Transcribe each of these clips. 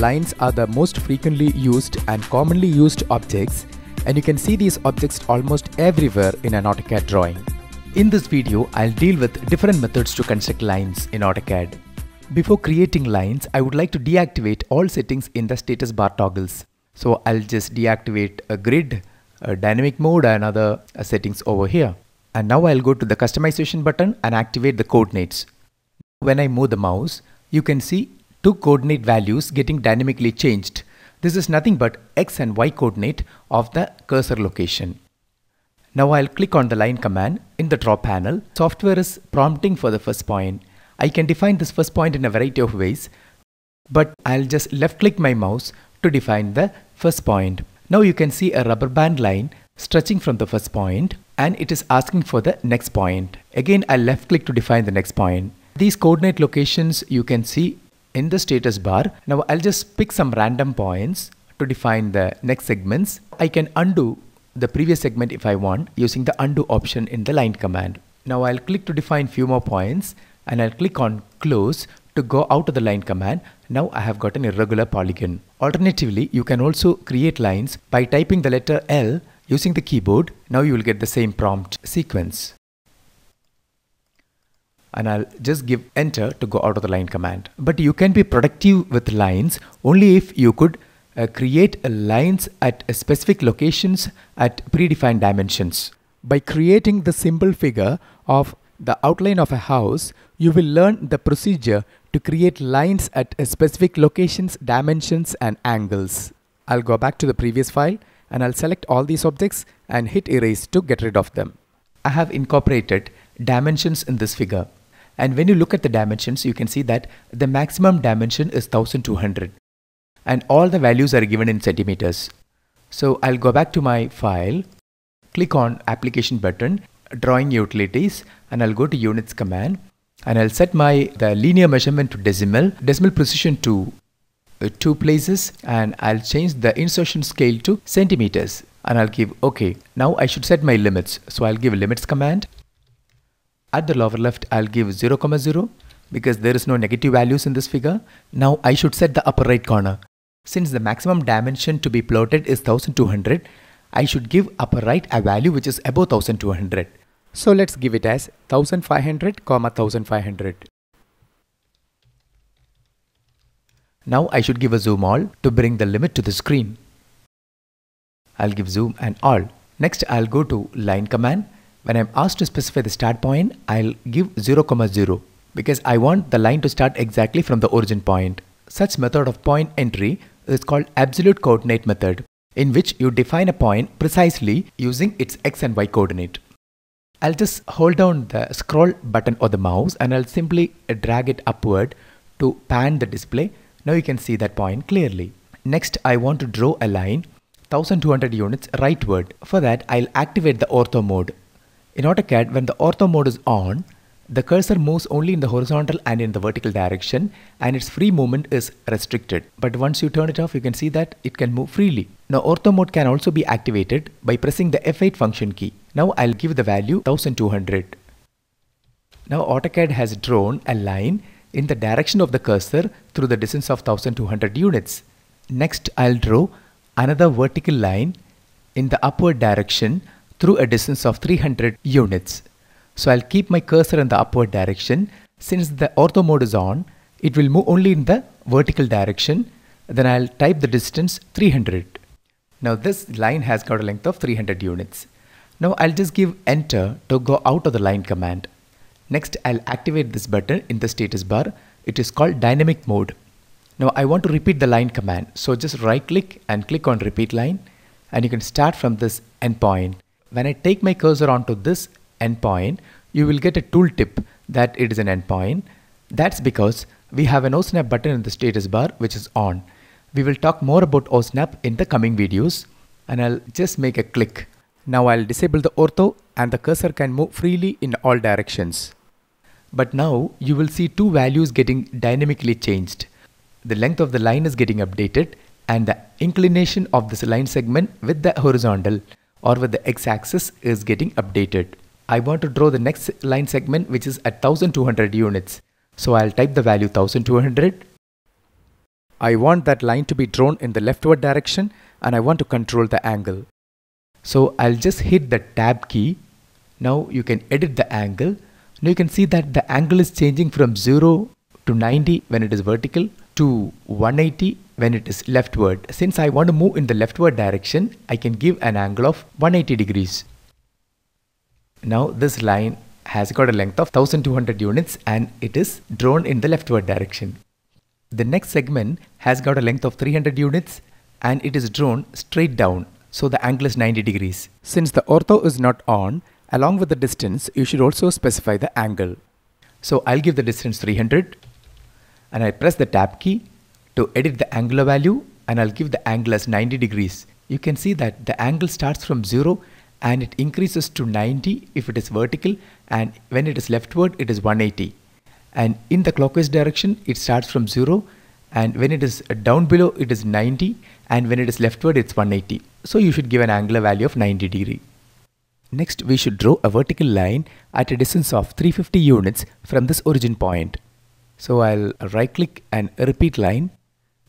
lines are the most frequently used and commonly used objects and you can see these objects almost everywhere in an AutoCAD drawing. In this video, I'll deal with different methods to construct lines in AutoCAD. Before creating lines, I would like to deactivate all settings in the status bar toggles. So I'll just deactivate a grid, a dynamic mode and other uh, settings over here. And now I'll go to the customization button and activate the coordinates. When I move the mouse, you can see two coordinate values getting dynamically changed. This is nothing but x and y coordinate of the cursor location. Now I'll click on the line command in the draw panel. Software is prompting for the first point. I can define this first point in a variety of ways, but I'll just left click my mouse to define the first point. Now you can see a rubber band line stretching from the first point and it is asking for the next point. Again I'll left click to define the next point. These coordinate locations you can see in the status bar. Now I'll just pick some random points to define the next segments. I can undo the previous segment if I want using the undo option in the line command. Now I'll click to define few more points and I'll click on close to go out of the line command. Now I have got an irregular polygon. Alternatively, you can also create lines by typing the letter L using the keyboard. Now you will get the same prompt sequence and I'll just give enter to go out of the line command. But you can be productive with lines only if you could uh, create uh, lines at uh, specific locations at predefined dimensions. By creating the simple figure of the outline of a house, you will learn the procedure to create lines at uh, specific locations, dimensions and angles. I'll go back to the previous file and I'll select all these objects and hit erase to get rid of them. I have incorporated dimensions in this figure. And when you look at the dimensions, you can see that the maximum dimension is 1200 and all the values are given in centimeters. So I'll go back to my file, click on application button, drawing utilities and I'll go to units command and I'll set my the linear measurement to decimal, decimal precision to uh, two places and I'll change the insertion scale to centimeters and I'll give OK. Now I should set my limits. So I'll give limits command at the lower left, I'll give 0, 0 because there is no negative values in this figure. Now I should set the upper right corner. Since the maximum dimension to be plotted is 1200, I should give upper right a value which is above 1200. So let's give it as 1500, 1500. Now I should give a zoom all to bring the limit to the screen. I'll give zoom and all. Next I'll go to line command when I'm asked to specify the start point, I'll give 0, 0 because I want the line to start exactly from the origin point. Such method of point entry is called absolute coordinate method in which you define a point precisely using its x and y coordinate. I'll just hold down the scroll button of the mouse and I'll simply drag it upward to pan the display. Now you can see that point clearly. Next I want to draw a line 1200 units rightward. For that I'll activate the ortho mode. In AutoCAD, when the ortho mode is on, the cursor moves only in the horizontal and in the vertical direction and its free movement is restricted. But once you turn it off, you can see that it can move freely. Now ortho mode can also be activated by pressing the F8 function key. Now I'll give the value 1200. Now AutoCAD has drawn a line in the direction of the cursor through the distance of 1200 units. Next I'll draw another vertical line in the upward direction through a distance of 300 units. So I'll keep my cursor in the upward direction. Since the ortho mode is on, it will move only in the vertical direction. Then I'll type the distance 300. Now this line has got a length of 300 units. Now I'll just give enter to go out of the line command. Next I'll activate this button in the status bar. It is called dynamic mode. Now I want to repeat the line command. So just right click and click on repeat line and you can start from this endpoint. When I take my cursor onto this endpoint, you will get a tooltip that it is an endpoint. That's because we have an OSNAP button in the status bar which is on. We will talk more about OSNAP in the coming videos and I'll just make a click. Now I'll disable the ortho and the cursor can move freely in all directions. But now you will see two values getting dynamically changed. The length of the line is getting updated and the inclination of this line segment with the horizontal or with the x-axis is getting updated. I want to draw the next line segment which is at 1200 units. So I'll type the value 1200. I want that line to be drawn in the leftward direction and I want to control the angle. So I'll just hit the tab key. Now you can edit the angle. Now you can see that the angle is changing from 0 to 90 when it is vertical to 180 when it is leftward. Since I want to move in the leftward direction, I can give an angle of 180 degrees. Now this line has got a length of 1200 units and it is drawn in the leftward direction. The next segment has got a length of 300 units and it is drawn straight down so the angle is 90 degrees. Since the ortho is not on, along with the distance you should also specify the angle. So I'll give the distance 300 and I press the tab key to edit the angular value and I'll give the angle as 90 degrees. You can see that the angle starts from 0 and it increases to 90 if it is vertical and when it is leftward it is 180 and in the clockwise direction it starts from 0 and when it is down below it is 90 and when it is leftward it's 180 so you should give an angular value of 90 degree. Next we should draw a vertical line at a distance of 350 units from this origin point so I'll right click and repeat line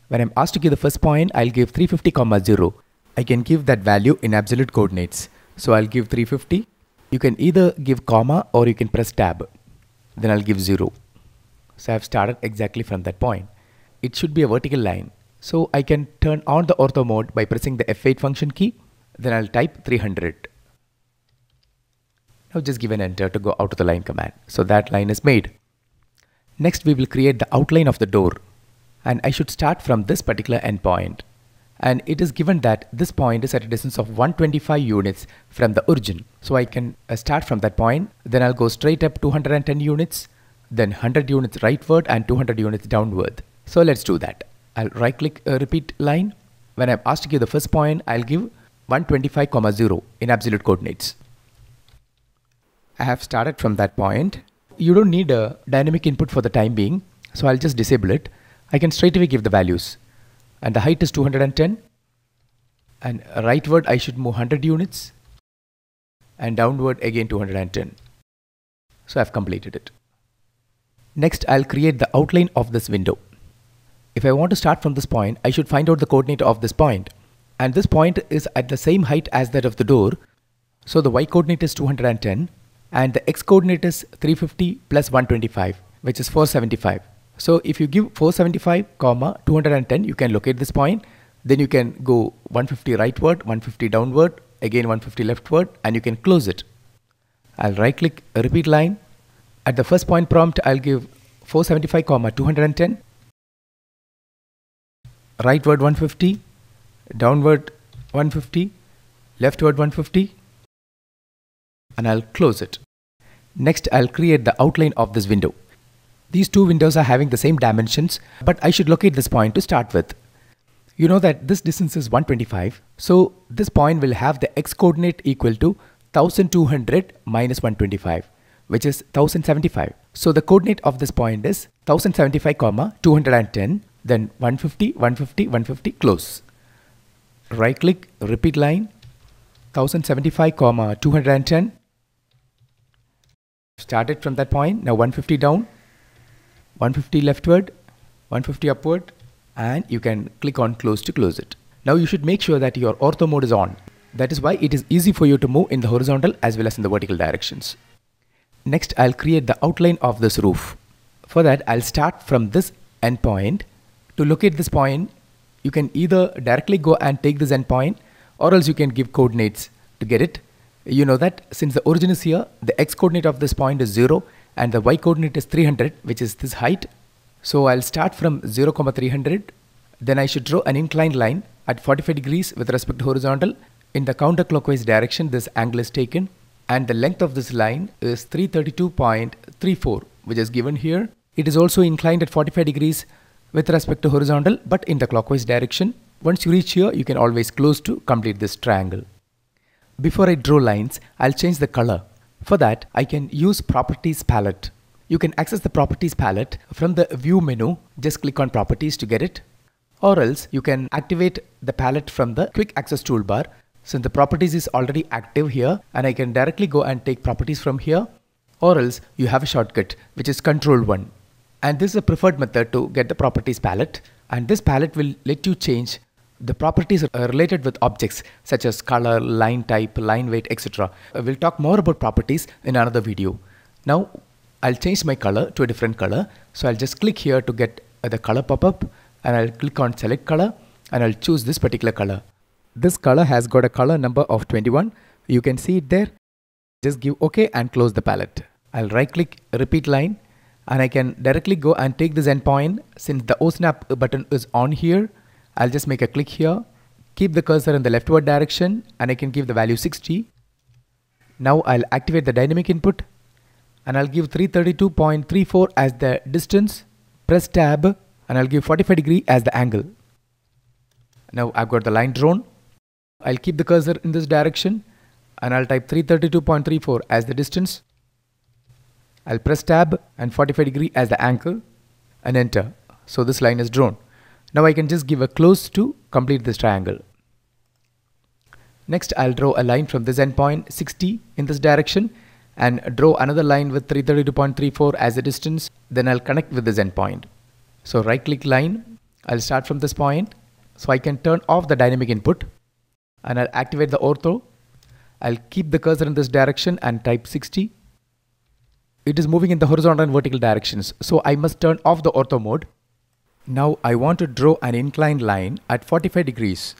when I'm asked to give the first point I'll give 350 comma 0 I can give that value in absolute coordinates so I'll give 350. You can either give comma or you can press tab. Then I'll give 0. So I've started exactly from that point. It should be a vertical line. So I can turn on the ortho mode by pressing the F8 function key. Then I'll type 300. Now just give an enter to go out of the line command. So that line is made. Next we will create the outline of the door. And I should start from this particular endpoint and it is given that this point is at a distance of 125 units from the origin. So I can uh, start from that point, then I'll go straight up 210 units, then 100 units rightward and 200 units downward. So let's do that. I'll right click a repeat line. When I'm asked to give the first point, I'll give 125,0 in absolute coordinates. I have started from that point. You don't need a dynamic input for the time being, so I'll just disable it. I can straight away give the values. And the height is 210 and rightward I should move 100 units. And downward again 210 so I've completed it. Next I'll create the outline of this window. If I want to start from this point I should find out the coordinate of this point. And this point is at the same height as that of the door. So the y coordinate is 210 and the x coordinate is 350 plus 125 which is 475 so if you give 475 comma 210, you can locate this point. Then you can go 150 rightward, 150 downward, again 150 leftward, and you can close it. I'll right click repeat line. At the first point prompt, I'll give 475 comma 210, rightward 150, downward 150, leftward 150, and I'll close it. Next, I'll create the outline of this window. These two windows are having the same dimensions, but I should locate this point to start with. You know that this distance is 125, so this point will have the x coordinate equal to 1200 minus 125, which is 1075. So the coordinate of this point is 1075 comma 210, then 150, 150, 150, close. Right click, repeat line, 1075 comma 210. Started from that point, now 150 down, 150 leftward, 150 upward, and you can click on close to close it. Now you should make sure that your ortho mode is on. That is why it is easy for you to move in the horizontal as well as in the vertical directions. Next, I'll create the outline of this roof. For that, I'll start from this endpoint. To locate this point, you can either directly go and take this endpoint or else you can give coordinates to get it. You know that since the origin is here, the x coordinate of this point is 0 and the y coordinate is 300 which is this height. So I'll start from 0 comma 300 then I should draw an inclined line at 45 degrees with respect to horizontal in the counterclockwise direction this angle is taken. And the length of this line is 332.34 which is given here. It is also inclined at 45 degrees with respect to horizontal but in the clockwise direction. Once you reach here you can always close to complete this triangle before I draw lines I'll change the color for that, I can use Properties palette. You can access the Properties palette from the View menu. Just click on Properties to get it. Or else you can activate the palette from the Quick Access toolbar. Since the Properties is already active here and I can directly go and take Properties from here. Or else you have a shortcut which is Control 1. And this is a preferred method to get the Properties palette. And this palette will let you change the properties related with objects such as color, line type, line weight, etc. Uh, we'll talk more about properties in another video. Now I'll change my color to a different color. So I'll just click here to get uh, the color pop-up and I'll click on select color and I'll choose this particular color. This color has got a color number of 21. You can see it there. Just give OK and close the palette. I'll right click repeat line and I can directly go and take this endpoint since the OSNAP button is on here. I'll just make a click here, keep the cursor in the leftward direction and I can give the value 60. Now I'll activate the dynamic input and I'll give 332.34 as the distance, press tab and I'll give 45 degree as the angle. Now I've got the line drawn. I'll keep the cursor in this direction and I'll type 332.34 as the distance. I'll press tab and 45 degree as the angle and enter. So this line is drawn. Now I can just give a close to complete this triangle. Next I'll draw a line from this endpoint 60 in this direction and draw another line with 332.34 as a distance then I'll connect with this endpoint. So right click line I'll start from this point so I can turn off the dynamic input and I'll activate the ortho. I'll keep the cursor in this direction and type 60. It is moving in the horizontal and vertical directions so I must turn off the ortho mode. Now I want to draw an inclined line at 45 degrees.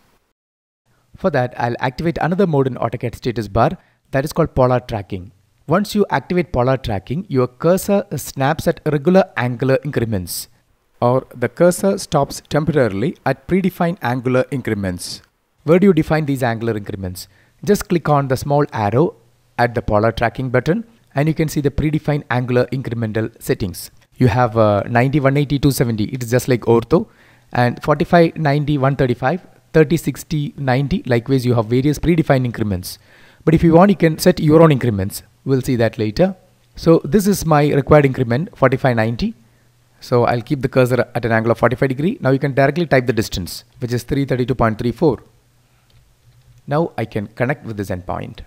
For that I'll activate another mode in AutoCAD status bar that is called polar tracking. Once you activate polar tracking, your cursor snaps at regular angular increments or the cursor stops temporarily at predefined angular increments. Where do you define these angular increments? Just click on the small arrow at the polar tracking button and you can see the predefined angular incremental settings. You have uh, 90, 180, 270, it is just like ortho and 45, 90, 135, 30, 60, 90, likewise you have various predefined increments. But if you want, you can set your own increments. We'll see that later. So this is my required increment 45, 90. So I'll keep the cursor at an angle of 45 degree. Now you can directly type the distance which is 332.34. Now I can connect with this endpoint.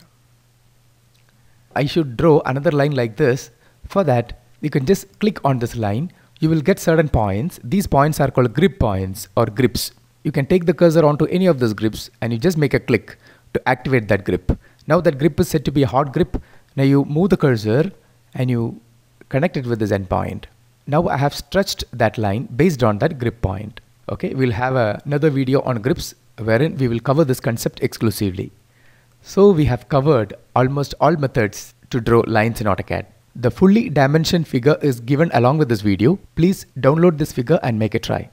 I should draw another line like this. For that you can just click on this line. You will get certain points. These points are called grip points or grips. You can take the cursor onto any of those grips and you just make a click to activate that grip. Now that grip is said to be a hot grip now you move the cursor and you connect it with this endpoint. Now I have stretched that line based on that grip point. Okay, we'll have a, another video on grips wherein we will cover this concept exclusively. So we have covered almost all methods to draw lines in AutoCAD. The fully dimensioned figure is given along with this video. Please download this figure and make a try.